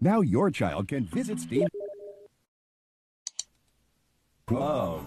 Now your child can visit Steve. Love.